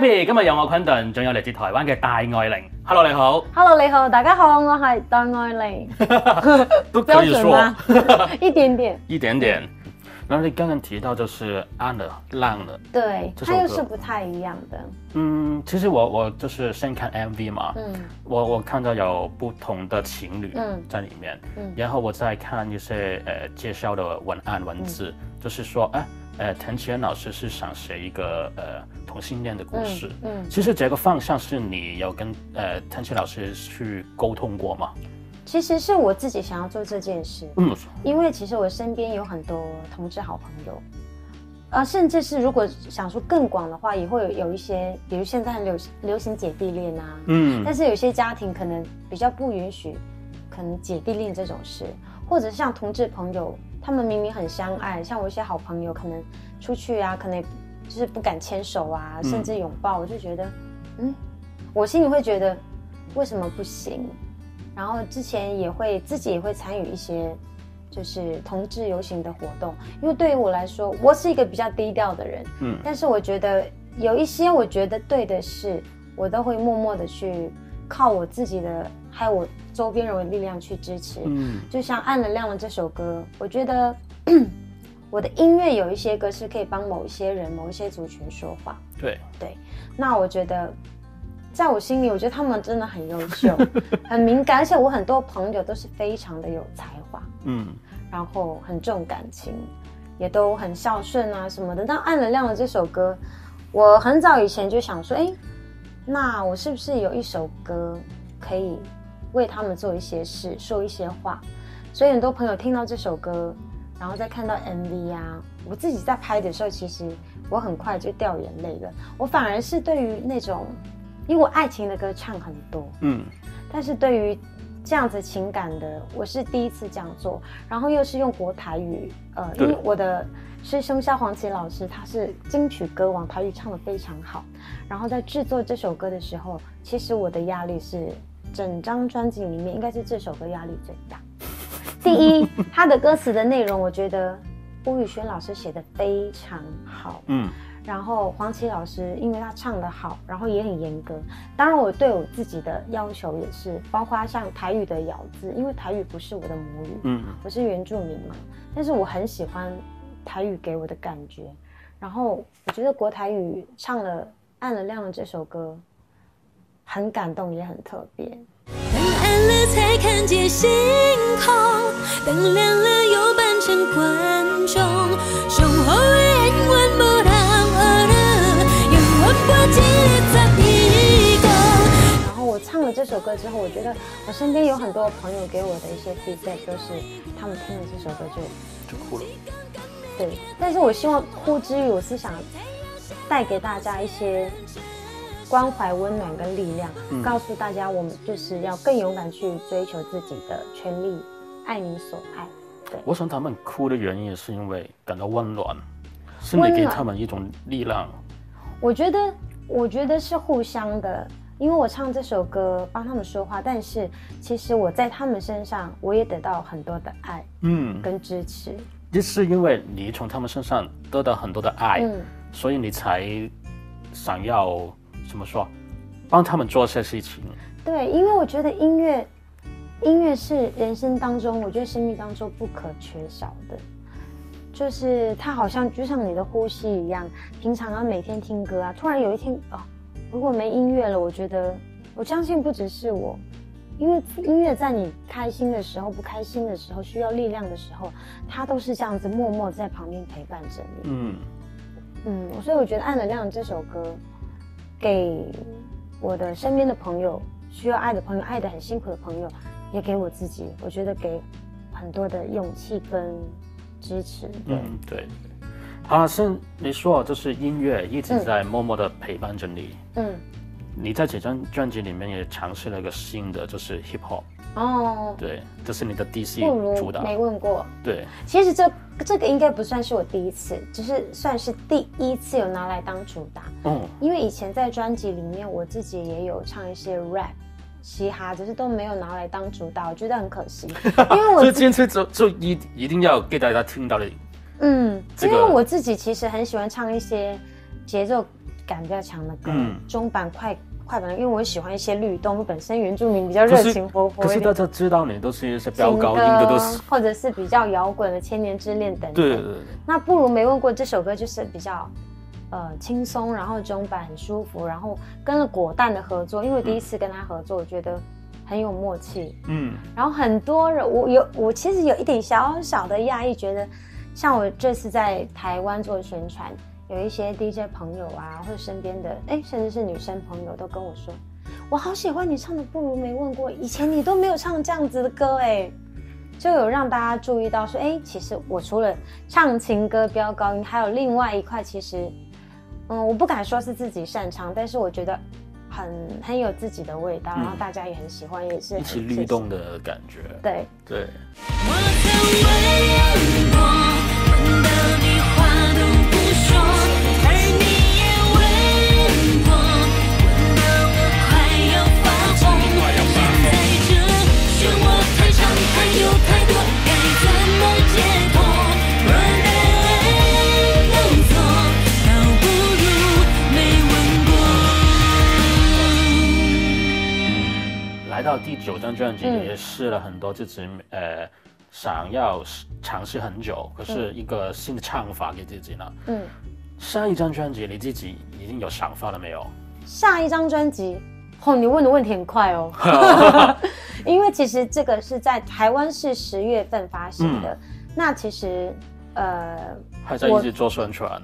今日有我 Quinton，仲有嚟自台湾嘅戴爱玲。Hello，你好。Hello，你好，大家好，我系戴爱玲。都标准啦，一点点，一点点。然后你刚刚提到就是暗了、亮了，对，它又是不太一样的。嗯，其实我我就是先看 MV 嘛，嗯，我我看到有不同的情侣，嗯，在里面，嗯，然后我再看一些诶介绍的文案文字，就是说，诶。呃，滕奇老师是想写一个呃同性恋的故事。嗯，其实这个方向是你有跟呃滕奇老师去沟通过吗？其实是我自己想要做这件事。嗯，因为其实我身边有很多同志好朋友，啊，甚至是如果想说更广的话，也会有一些，比如现在很流行流行姐弟恋啊。嗯，但是有些家庭可能比较不允许，可能姐弟恋这种事，或者像同志朋友。他们明明很相爱，像我一些好朋友，可能出去啊，可能就是不敢牵手啊，甚至拥抱，我就觉得，嗯，我心里会觉得，为什么不行？然后之前也会自己也会参与一些就是同志游行的活动，因为对于我来说，我是一个比较低调的人，嗯，但是我觉得有一些我觉得对的事，我都会默默的去靠我自己的。还有我周边人的力量去支持，嗯，就像《暗能量》的这首歌，我觉得 我的音乐有一些歌是可以帮某一些人、某一些族群说话。对对，那我觉得，在我心里，我觉得他们真的很优秀、很敏感，而且我很多朋友都是非常的有才华，嗯，然后很重感情，也都很孝顺啊什么的。但《暗能量》的这首歌，我很早以前就想说，哎，那我是不是有一首歌可以？为他们做一些事，说一些话，所以很多朋友听到这首歌，然后再看到 MV 啊，我自己在拍的时候，其实我很快就掉眼泪了。我反而是对于那种，因为我爱情的歌唱很多，嗯，但是对于这样子情感的，我是第一次这样做，然后又是用国台语，呃，因为我的师兄萧煌奇老师，他是金曲歌王，台语唱的非常好。然后在制作这首歌的时候，其实我的压力是。整张专辑里面，应该是这首歌压力最大。第一，他的歌词的内容，我觉得吴宇轩老师写的非常好。嗯。然后黄琦老师，因为他唱得好，然后也很严格。当然，我对我自己的要求也是，包括像台语的咬字，因为台语不是我的母语。嗯。我是原住民嘛，但是我很喜欢台语给我的感觉。然后，我觉得国台语唱了《暗了亮了》这首歌。很感动，也很特别。了才看见星空，亮又扮成观众，然后我唱了这首歌之后，我觉得我身边有很多朋友给我的一些 feedback，就是他们听了这首歌就就哭了。对，但是我希望哭之余，我是想带给大家一些。关怀、温暖跟力量，告诉大家，我们就是要更勇敢去追求自己的权利，爱你所爱。对，我想他们哭的原因也是因为感到温暖，是你给他们一种力量。我觉得，我觉得是互相的，因为我唱这首歌帮他们说话，但是其实我在他们身上我也得到很多的爱，嗯，跟支持。就是因为你从他们身上得到很多的爱，嗯，所以你才想要。怎么说？帮他们做些事情。对，因为我觉得音乐，音乐是人生当中，我觉得生命当中不可缺少的。就是它好像就像你的呼吸一样，平常啊，每天听歌啊，突然有一天哦，如果没音乐了，我觉得，我相信不只是我，因为音乐在你开心的时候、不开心的时候、需要力量的时候，它都是这样子默默在旁边陪伴着你。嗯嗯，所以我觉得《爱能量》这首歌。给我的身边的朋友，需要爱的朋友，爱的很辛苦的朋友，也给我自己，我觉得给很多的勇气跟支持。嗯，对，它是你说，就是音乐一直在默默的陪伴着你。嗯。你在这张专辑里面也尝试了一个新的，就是 hip hop，哦，对，这是你的 DC 主打，没问过，对，其实这这个应该不算是我第一次，只是算是第一次有拿来当主打，嗯，因为以前在专辑里面我自己也有唱一些 rap 嘻哈，只是都没有拿来当主打，我觉得很可惜，因为今天就就一一定要给大家听到的，嗯，因为我自己其实很喜欢唱一些节奏。感比较强的歌，中版快快板，因为我喜欢一些律动，本身原住民比较热情活泼可是大家知道你都是一些飙高音的，都是，或者是比较摇滚的《千年之恋》等等。对对对。那不如没问过这首歌，就是比较呃轻松，然后中版很舒服，然后跟了果蛋的合作，因为第一次跟他合作，我觉得很有默契。嗯。然后很多人，我有我其实有一点小小的讶异，觉得像我这次在台湾做宣传。有一些 DJ 朋友啊，或者身边的哎，甚至是女生朋友，都跟我说，我好喜欢你唱的《不如没问过》，以前你都没有唱这样子的歌哎，就有让大家注意到说，哎，其实我除了唱情歌飙高音，还有另外一块，其实，嗯，我不敢说是自己擅长，但是我觉得很很有自己的味道，然后大家也很喜欢，也是一起律动的感觉，对对。来到第九张专辑，也试了很多自己呃想要尝试很久，可是一个新的唱法给自己呢。嗯，下一张专辑你自己已经有想法了没有？下一张专辑，哦，你问的问题很快哦。因为其实这个是在台湾是十月份发行的，那其实呃还在一直做宣传。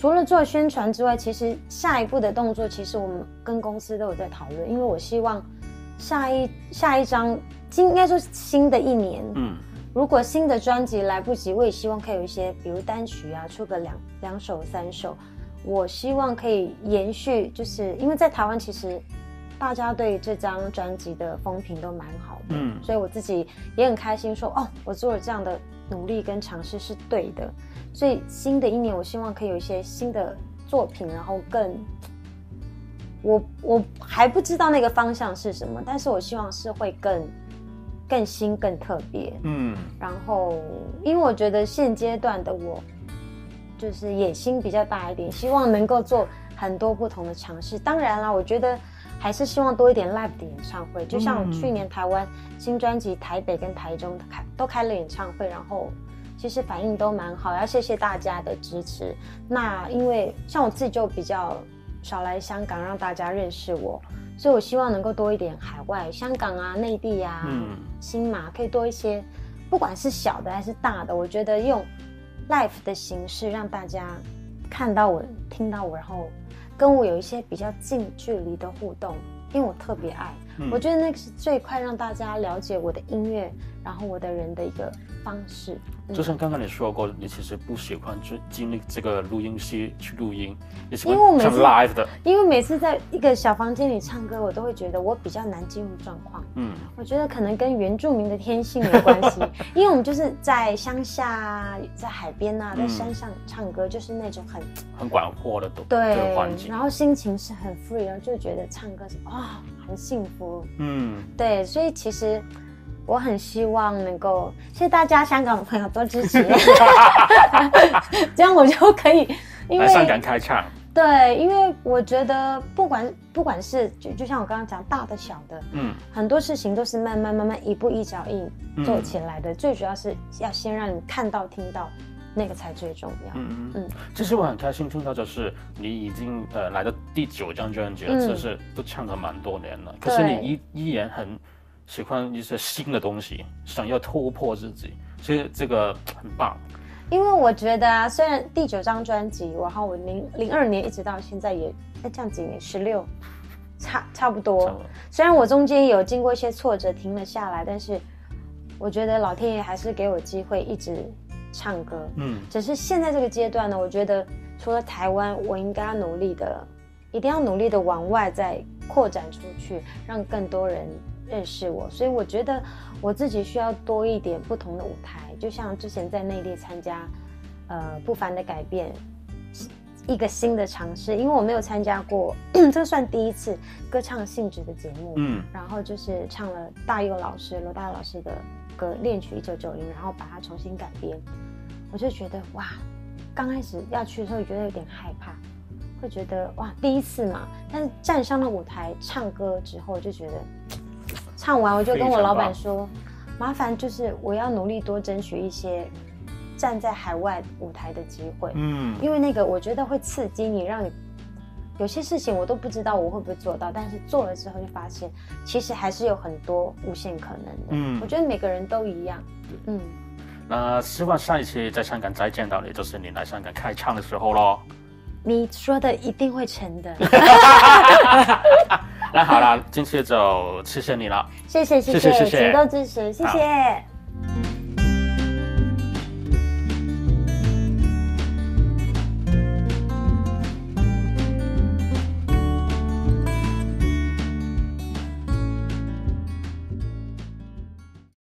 除了做宣传之外，其实下一步的动作，其实我们跟公司都有在讨论，因为我希望。下一下一张，今应该说新的一年，嗯，如果新的专辑来不及，我也希望可以有一些，比如单曲啊，出个两两首、三首。我希望可以延续，就是因为在台湾其实大家对这张专辑的风评都蛮好的，嗯，所以我自己也很开心，说哦，我做了这样的努力跟尝试是对的。所以新的一年，我希望可以有一些新的作品，然后更。我我还不知道那个方向是什么，但是我希望是会更更新更特别，嗯，然后因为我觉得现阶段的我，就是野心比较大一点，希望能够做很多不同的尝试。当然啦，我觉得还是希望多一点 live 的演唱会，就像去年台湾新专辑台北跟台中开都开了演唱会，然后其实反应都蛮好，要谢谢大家的支持。那因为像我自己就比较。少来香港，让大家认识我，所以我希望能够多一点海外、香港啊、内地啊、新马，可以多一些，不管是小的还是大的，我觉得用 life 的形式让大家看到我、听到我，然后跟我有一些比较近距离的互动，因为我特别爱。我觉得那个是最快让大家了解我的音乐，然后我的人的一个方式。就像刚刚你说过，你其实不喜欢去经历这个录音室去录音，也是唱 live 的。因为每次在一个小房间里唱歌，我都会觉得我比较难进入状况。嗯，我觉得可能跟原住民的天性有关系，因为我们就是在乡下、在海边啊，在山上唱歌，就是那种很很广阔的对环境，然后心情是很 free，然后就觉得唱歌是啊。很幸福，嗯，对，所以其实我很希望能够，谢谢大家，香港的朋友多支持，这样我就可以。因为上港开唱。对，因为我觉得不管不管是就就像我刚刚讲大的小的，嗯，很多事情都是慢慢慢慢一步一脚印做起来的，最主要是要先让你看到听到。那个才最重要。嗯嗯嗯，其实我很开心听到，就是你已经呃来的第九张专辑了，就是都唱了蛮多年了。可是你依依然很喜欢一些新的东西，想要突破自己，所以这个很棒。因为我觉得啊，虽然第九张专辑，然后零零二年一直到现在也哎这样子十六，差差不多。虽然我中间有经过一些挫折停了下来，但是我觉得老天爷还是给我机会一直。唱歌，嗯，只是现在这个阶段呢，我觉得除了台湾，我应该要努力的，一定要努力的往外再扩展出去，让更多人认识我。所以我觉得我自己需要多一点不同的舞台，就像之前在内地参加，呃，《不凡的改变》，一个新的尝试，因为我没有参加过，这算第一次歌唱性质的节目，嗯，然后就是唱了大佑老师、罗大佑老师的。个恋曲一九九零，然后把它重新改编，我就觉得哇，刚开始要去的时候，觉得有点害怕，会觉得哇，第一次嘛。但是站上了舞台唱歌之后，就觉得 唱完我就跟我老板说，麻烦就是我要努力多争取一些站在海外舞台的机会，嗯，因为那个我觉得会刺激你，让你。有些事情我都不知道我会不会做到，但是做了之后就发现，其实还是有很多无限可能的。嗯，我觉得每个人都一样。嗯，那希望下一次在香港再见到你，就是你来香港开唱的时候喽。你说的一定会成的。那好了，今次就谢谢你了，谢谢谢谢谢谢，请多支持，谢谢。